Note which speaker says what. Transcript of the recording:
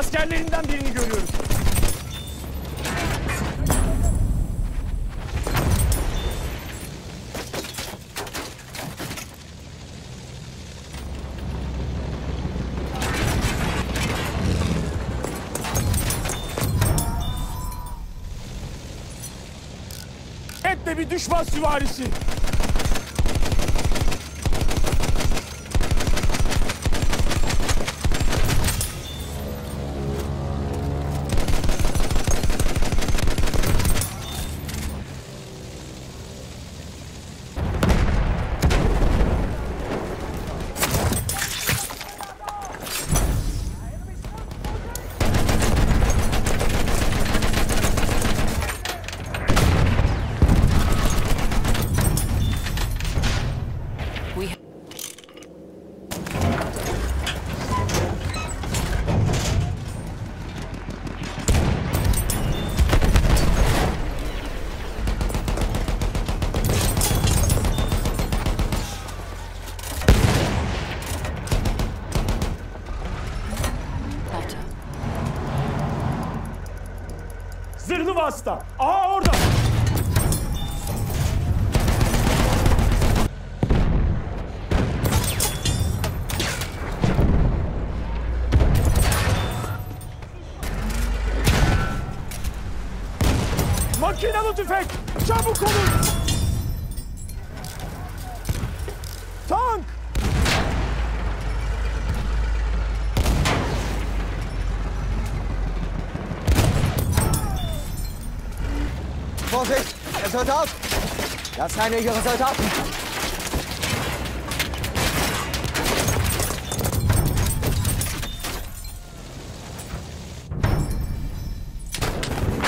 Speaker 1: askerlerinden birini görüyoruz. Hep de bir düşman süvarisi. Zırhlı vasıta. Aa orada. Makinalı tüfek. Çabuk olun.
Speaker 2: Vorsicht! Er hört auf! Das seien Ihre Soldaten!